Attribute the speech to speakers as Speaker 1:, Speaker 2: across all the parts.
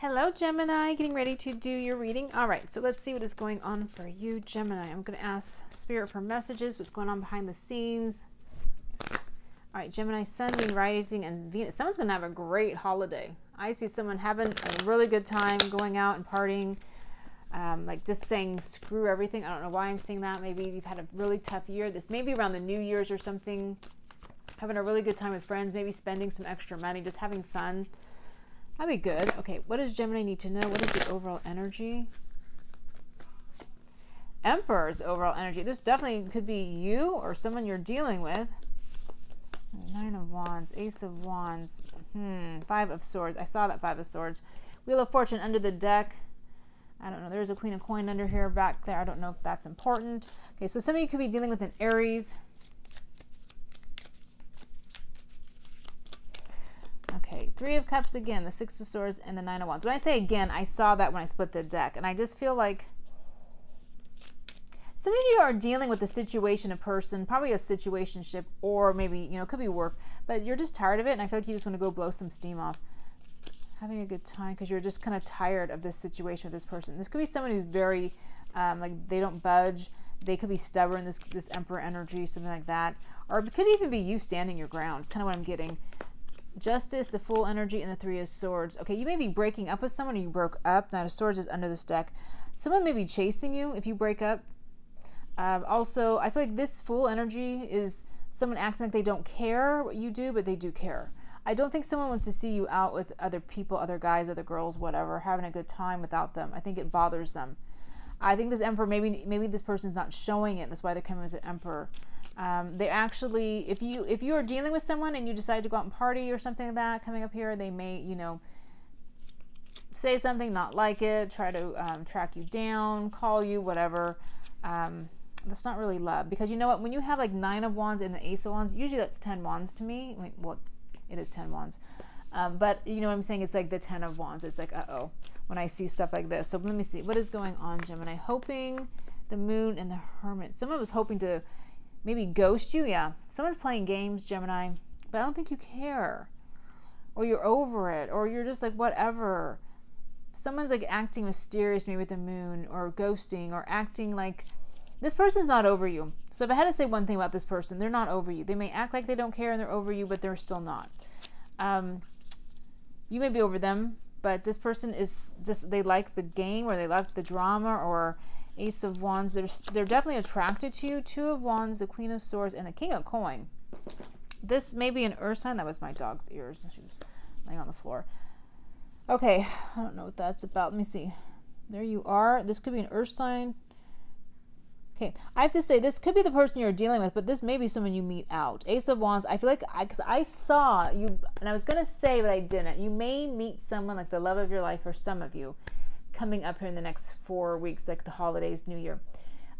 Speaker 1: Hello, Gemini. Getting ready to do your reading. All right, so let's see what is going on for you, Gemini. I'm going to ask Spirit for messages, what's going on behind the scenes. All right, Gemini, Sun, Moon, Rising, and Venus. Someone's going to have a great holiday. I see someone having a really good time going out and partying, um, like just saying screw everything. I don't know why I'm seeing that. Maybe you've had a really tough year. This may be around the New Year's or something. Having a really good time with friends, maybe spending some extra money, just having fun. That'd be good. Okay, what does Gemini need to know? What is the overall energy? Emperor's overall energy. This definitely could be you or someone you're dealing with. Nine of Wands, Ace of Wands, hmm, Five of Swords. I saw that Five of Swords. Wheel of Fortune under the deck. I don't know. There's a Queen of Coin under here back there. I don't know if that's important. Okay, so some of you could be dealing with an Aries. Okay, Three of Cups again, the Six of Swords, and the Nine of Wands. When I say again, I saw that when I split the deck, and I just feel like some of you are dealing with a situation, a person, probably a situationship, or maybe, you know, it could be work, but you're just tired of it, and I feel like you just want to go blow some steam off. Having a good time because you're just kind of tired of this situation with this person. This could be someone who's very, um, like, they don't budge. They could be stubborn, this, this Emperor energy, something like that. Or it could even be you standing your ground. It's kind of what I'm getting. Justice, the Fool energy, and the Three of Swords. Okay, you may be breaking up with someone or you broke up. Now, the Swords is under this deck. Someone may be chasing you if you break up. Um, also, I feel like this Fool energy is someone acting like they don't care what you do, but they do care. I don't think someone wants to see you out with other people, other guys, other girls, whatever, having a good time without them. I think it bothers them. I think this emperor, maybe maybe this person's not showing it. That's why they're coming as an emperor. Um, they actually, if you if you are dealing with someone and you decide to go out and party or something like that, coming up here, they may you know say something, not like it, try to um, track you down, call you, whatever. Um, that's not really love because you know what? When you have like nine of wands and the ace of wands, usually that's ten wands to me. I mean, well, it is ten wands. Um, but you know what I'm saying? It's like the ten of wands. It's like, uh oh, when I see stuff like this. So let me see. What is going on, Gemini? Hoping the moon and the hermit. Someone was hoping to maybe ghost you. Yeah. Someone's playing games, Gemini, but I don't think you care. Or you're over it. Or you're just like, whatever. Someone's like acting mysterious, maybe with the moon, or ghosting, or acting like this person's not over you. So if I had to say one thing about this person, they're not over you. They may act like they don't care and they're over you, but they're still not. Um, you may be over them, but this person is just they like the game or they like the drama or Ace of Wands. They're, they're definitely attracted to you. Two of Wands, the Queen of Swords, and the King of Coin. This may be an earth sign. That was my dog's ears. She was laying on the floor. Okay, I don't know what that's about. Let me see. There you are. This could be an earth sign. Okay, I have to say this could be the person you're dealing with, but this may be someone you meet out. Ace of Wands. I feel like I, cause I saw you, and I was gonna say, but I didn't. You may meet someone like the love of your life, or some of you, coming up here in the next four weeks, like the holidays, New Year.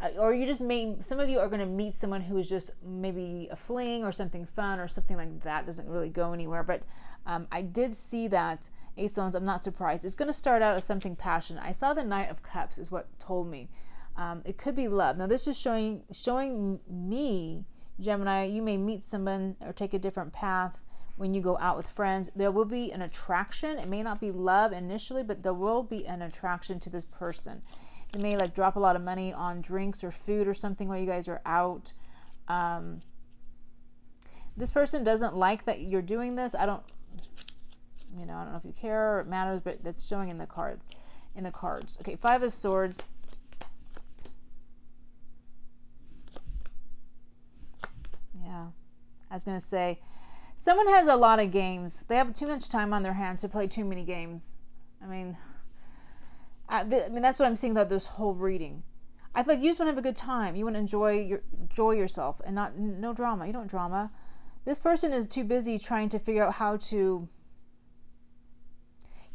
Speaker 1: Uh, or you just may, some of you are going to meet someone who is just maybe a fling or something fun or something like that. Doesn't really go anywhere. But um, I did see that Ace. I'm not surprised. It's going to start out as something passionate. I saw the Knight of Cups is what told me. Um, it could be love. Now this is showing showing me, Gemini, you may meet someone or take a different path when you go out with friends. There will be an attraction. It may not be love initially, but there will be an attraction to this person. They may like drop a lot of money on drinks or food or something while you guys are out. Um, this person doesn't like that you're doing this. I don't, you know, I don't know if you care or it matters, but that's showing in the card, in the cards. Okay, Five of Swords. Yeah, I was going to say, Someone has a lot of games. They have too much time on their hands to play too many games. I mean, I, I mean that's what I'm seeing about this whole reading. I feel like you just want to have a good time. You want to enjoy your enjoy yourself and not no drama. You don't drama. This person is too busy trying to figure out how to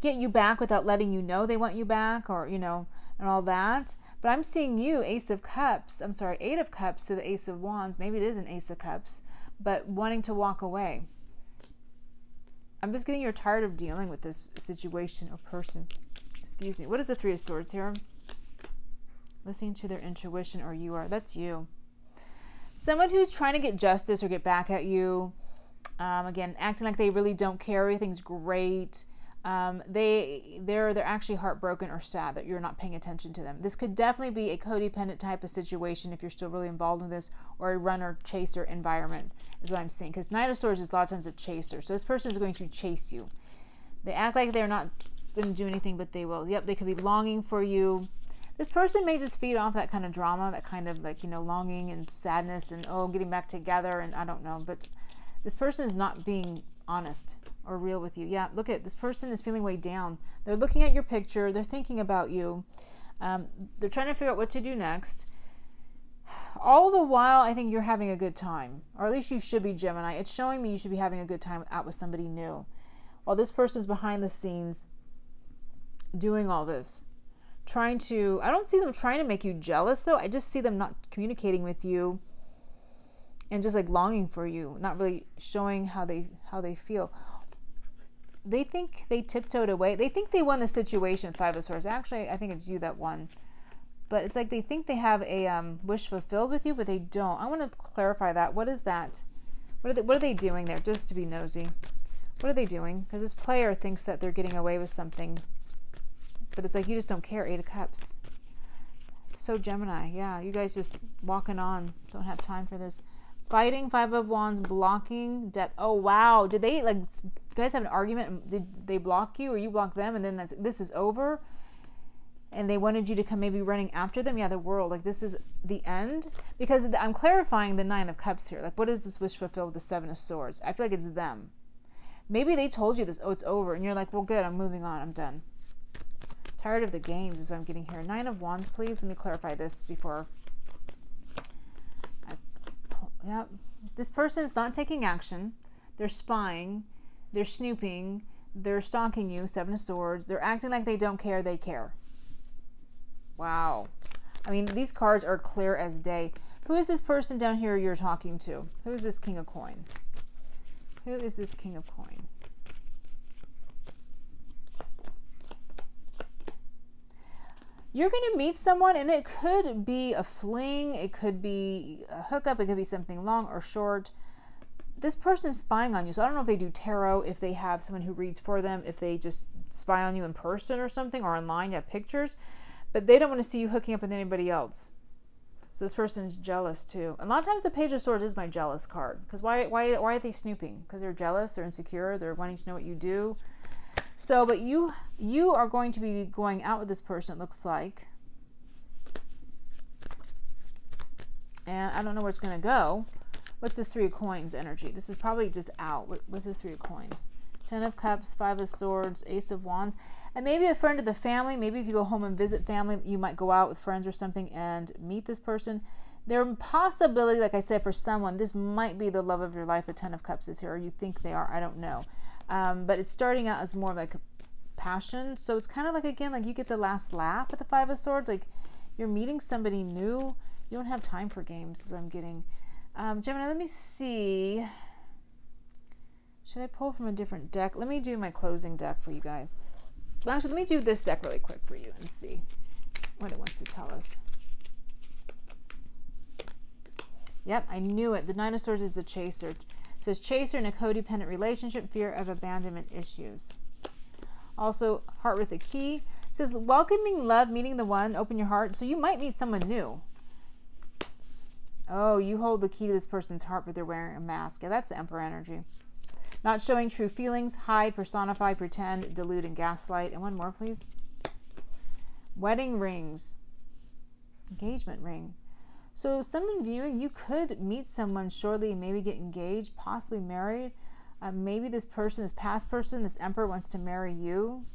Speaker 1: get you back without letting you know they want you back or you know and all that. But I'm seeing you, Ace of Cups. I'm sorry, Eight of Cups to the Ace of Wands. Maybe it is an Ace of Cups, but wanting to walk away. I'm just getting you're tired of dealing with this situation or person. Excuse me. What is the Three of Swords here? Listening to their intuition or you are. That's you. Someone who's trying to get justice or get back at you. Um, again, acting like they really don't care. Everything's great. Um, they they're they're actually heartbroken or sad that you're not paying attention to them. This could definitely be a codependent type of situation if you're still really involved in this, or a runner chaser environment is what I'm seeing. Because Knight of Swords is a lot of times a chaser, so this person is going to chase you. They act like they're not going to do anything, but they will. Yep, they could be longing for you. This person may just feed off that kind of drama, that kind of like you know longing and sadness and oh getting back together and I don't know, but this person is not being honest or real with you. Yeah, look at this person is feeling way down. They're looking at your picture, they're thinking about you, um, they're trying to figure out what to do next. All the while, I think you're having a good time, or at least you should be, Gemini. It's showing me you should be having a good time out with somebody new. While this person's behind the scenes doing all this, trying to, I don't see them trying to make you jealous though. I just see them not communicating with you and just like longing for you, not really showing how they how they feel they think they tiptoed away. They think they won the situation with Five of Swords. Actually, I think it's you that won. But it's like they think they have a um, wish fulfilled with you, but they don't. I want to clarify that. What is that? What are they, what are they doing there? Just to be nosy. What are they doing? Because this player thinks that they're getting away with something. But it's like you just don't care. Eight of Cups. So Gemini, yeah, you guys just walking on. Don't have time for this. Fighting, Five of Wands, blocking, death. Oh, wow. Did they, like, guys have an argument? Did they block you or you block them and then that's, this is over? And they wanted you to come maybe running after them? Yeah, the world. Like, this is the end? Because I'm clarifying the Nine of Cups here. Like, what is this wish fulfilled with the Seven of Swords? I feel like it's them. Maybe they told you this, oh, it's over. And you're like, well, good, I'm moving on, I'm done. Tired of the games is what I'm getting here. Nine of Wands, please. Let me clarify this before Yep. This person's not taking action. They're spying. They're snooping. They're stalking you. Seven of Swords. They're acting like they don't care. They care. Wow. I mean, these cards are clear as day. Who is this person down here you're talking to? Who is this King of Coin? Who is this King of Coin? You're going to meet someone and it could be a fling, it could be a hookup, it could be something long or short. This person is spying on you. So I don't know if they do tarot, if they have someone who reads for them, if they just spy on you in person or something or online, you have pictures, but they don't want to see you hooking up with anybody else. So this person is jealous too. A lot of times the Page of Swords is my jealous card. Because why, why, why are they snooping? Because they're jealous, they're insecure, they're wanting to know what you do. So, but you you are going to be going out with this person, it looks like. And I don't know where it's going to go. What's this Three of Coins energy? This is probably just out. What's this Three of Coins? Ten of Cups, Five of Swords, Ace of Wands. And maybe a friend of the family. Maybe if you go home and visit family, you might go out with friends or something and meet this person. There possibility, like I said, for someone, this might be the love of your life. The Ten of Cups is here, or you think they are. I don't know. Um, but it's starting out as more of like a passion. So it's kind of like, again, like you get the last laugh at the Five of Swords. Like you're meeting somebody new. You don't have time for games, is what I'm getting. Um, Gemini, let me see. Should I pull from a different deck? Let me do my closing deck for you guys. Actually, let me do this deck really quick for you and see what it wants to tell us. Yep, I knew it. The Nine of Swords is the chaser says chaser in a codependent relationship, fear of abandonment issues. Also, heart with a key says welcoming love, meeting the one, open your heart. So you might meet someone new. Oh, you hold the key to this person's heart, but they're wearing a mask. Yeah, that's the emperor energy. Not showing true feelings, hide, personify, pretend, delude, and gaslight. And one more, please. Wedding rings. Engagement ring. So, someone viewing, you could meet someone shortly, maybe get engaged, possibly married. Uh, maybe this person, this past person, this emperor wants to marry you.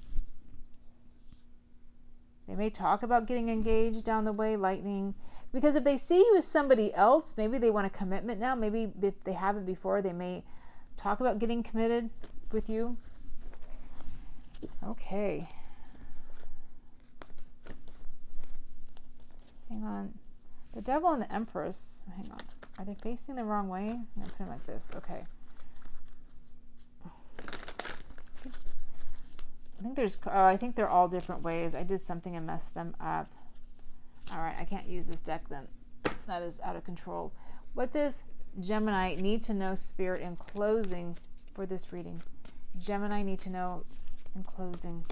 Speaker 1: They may talk about getting engaged down the way, lightning. Because if they see you as somebody else, maybe they want a commitment now. Maybe if they haven't before, they may talk about getting committed with you. Okay. Hang on. The devil and the empress, hang on, are they facing the wrong way? I'm going to put them like this. Okay. I think there's, oh, I think they're all different ways. I did something and messed them up. All right, I can't use this deck then. That is out of control. What does Gemini need to know, Spirit, in closing for this reading? Gemini need to know in closing.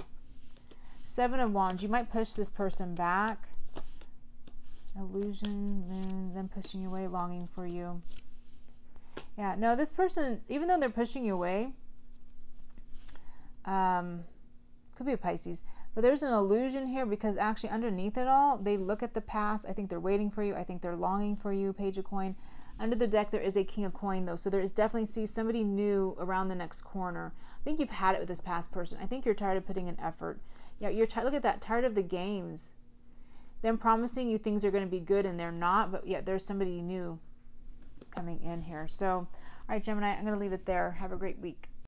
Speaker 1: Seven of Wands. You might push this person back. Illusion, moon, them pushing you away, longing for you. Yeah, no, this person, even though they're pushing you away, um, could be a Pisces, but there's an illusion here because actually underneath it all, they look at the past. I think they're waiting for you. I think they're longing for you, Page of Coin. Under the deck, there is a King of Coin, though. So there is definitely, see, somebody new around the next corner. I think you've had it with this past person. I think you're tired of putting in effort. Yeah, you're tired. Look at that. Tired of the games. Them promising you things are going to be good and they're not. But yet there's somebody new coming in here. So, all right, Gemini, I'm going to leave it there. Have a great week.